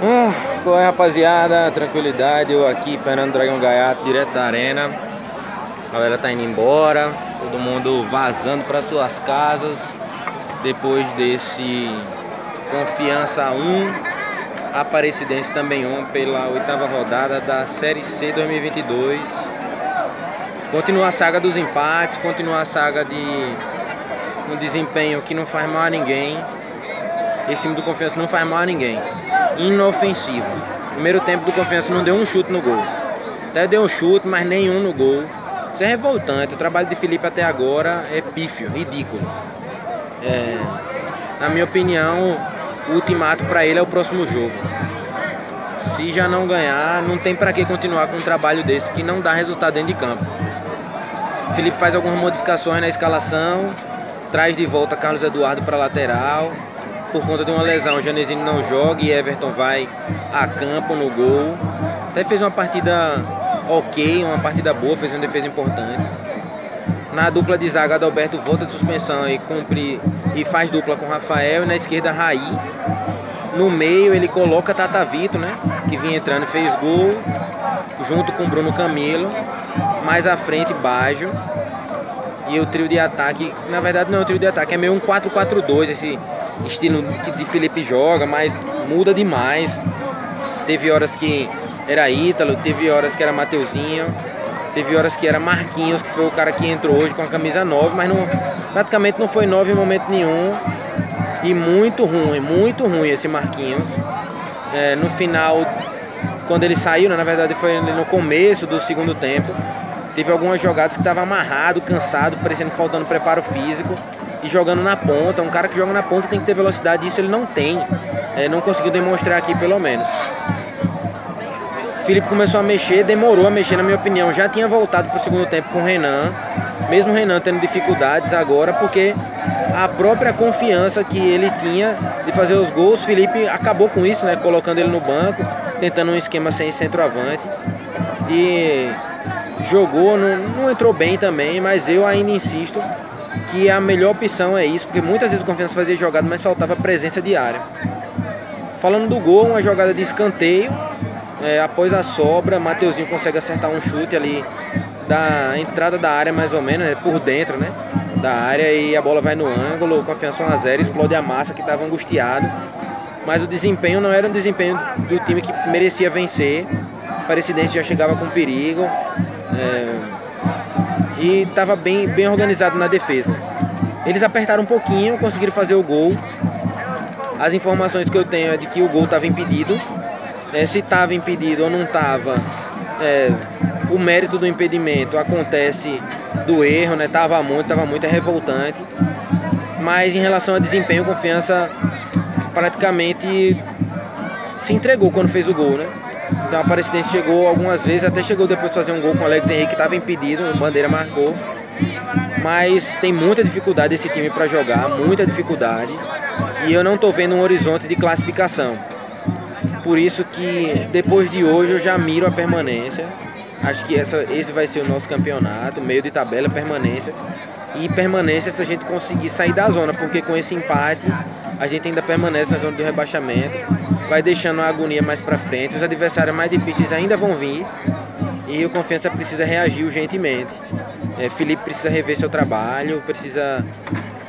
Ah, é rapaziada? Tranquilidade, eu aqui, Fernando Dragão Gaiato, direto da arena. A galera tá indo embora, todo mundo vazando para suas casas. Depois desse Confiança 1, Aparecidense também 1 pela oitava rodada da Série C 2022. Continua a saga dos empates, continua a saga de um desempenho que não faz mal a ninguém. Esse time do Confiança não faz mal a ninguém inofensivo. Primeiro tempo do Confiança não deu um chute no gol. Até deu um chute, mas nenhum no gol. Isso é revoltante. O trabalho de Felipe até agora é pífio, ridículo. É, na minha opinião, o ultimato para ele é o próximo jogo. Se já não ganhar, não tem para que continuar com um trabalho desse que não dá resultado dentro de campo. Felipe faz algumas modificações na escalação, traz de volta Carlos Eduardo para lateral, por conta de uma lesão, o Janezinho não joga e Everton vai a campo no gol. Até fez uma partida ok, uma partida boa, fez uma defesa importante. Na dupla de zaga, Adalberto volta de suspensão e cumpre e faz dupla com Rafael. E na esquerda, Raí. No meio, ele coloca Tatavito, né? Que vinha entrando e fez gol, junto com Bruno Camilo. Mais à frente, Bajo. E o trio de ataque, na verdade não é um trio de ataque, é meio um 4-4-2, esse estilo que de Felipe joga, mas muda demais. Teve horas que era Ítalo, teve horas que era Mateuzinho, teve horas que era Marquinhos, que foi o cara que entrou hoje com a camisa 9, mas não, praticamente não foi 9 em momento nenhum. E muito ruim, muito ruim esse Marquinhos. É, no final, quando ele saiu, né, na verdade foi no começo do segundo tempo, teve algumas jogadas que estava amarrado, cansado, parecendo faltando preparo físico e jogando na ponta. Um cara que joga na ponta tem que ter velocidade, isso ele não tem. É, não conseguiu demonstrar aqui pelo menos. Felipe começou a mexer, demorou a mexer na minha opinião. Já tinha voltado para o segundo tempo com o Renan. Mesmo o Renan tendo dificuldades agora, porque a própria confiança que ele tinha de fazer os gols, Felipe acabou com isso, né? Colocando ele no banco, tentando um esquema sem centroavante. E jogou, não, não entrou bem também, mas eu ainda insisto que a melhor opção é isso, porque muitas vezes o Confiança fazia jogada, mas faltava presença diária. Falando do gol, uma jogada de escanteio, é, após a sobra, Mateuzinho consegue acertar um chute ali da entrada da área mais ou menos, né, por dentro, né, da área e a bola vai no ângulo, Confiança 1 a 0, explode a massa que estava angustiado. Mas o desempenho não era um desempenho do time que merecia vencer. Aparecidense já chegava com perigo. É, e estava bem, bem organizado na defesa. Eles apertaram um pouquinho, conseguiram fazer o gol. As informações que eu tenho é de que o gol estava impedido. É, se estava impedido ou não estava, é, o mérito do impedimento acontece do erro, né? Tava muito, tava muito, é revoltante. Mas em relação ao desempenho, confiança praticamente se entregou quando fez o gol, né? Então a Aparecidense chegou algumas vezes, até chegou depois de fazer um gol com o Alex Henrique, que estava impedido, o Bandeira marcou. Mas tem muita dificuldade esse time para jogar, muita dificuldade. E eu não estou vendo um horizonte de classificação. Por isso que depois de hoje eu já miro a permanência. Acho que essa, esse vai ser o nosso campeonato, meio de tabela, permanência. E permanência se a gente conseguir sair da zona, porque com esse empate a gente ainda permanece na zona do rebaixamento vai deixando a agonia mais para frente. Os adversários mais difíceis ainda vão vir e o Confiança precisa reagir urgentemente. É, Felipe precisa rever seu trabalho, precisa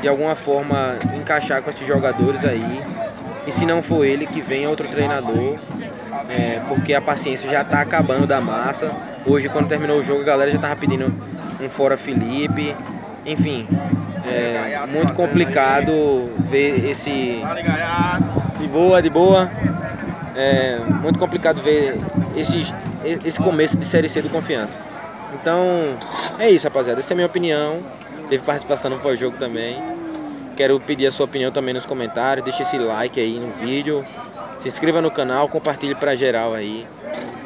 de alguma forma encaixar com esses jogadores aí. E se não for ele, que venha outro treinador, é, porque a paciência já está acabando da massa. Hoje, quando terminou o jogo, a galera já estava pedindo um fora Felipe. Enfim, é muito complicado ver esse. De boa, de boa. É muito complicado ver esse, esse começo de Série C do Confiança. Então, é isso, rapaziada. Essa é a minha opinião. Teve participação no pós-jogo também. Quero pedir a sua opinião também nos comentários. Deixe esse like aí no vídeo. Se inscreva no canal, compartilhe pra geral aí.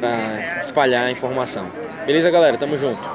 Pra espalhar a informação. Beleza, galera? Tamo junto.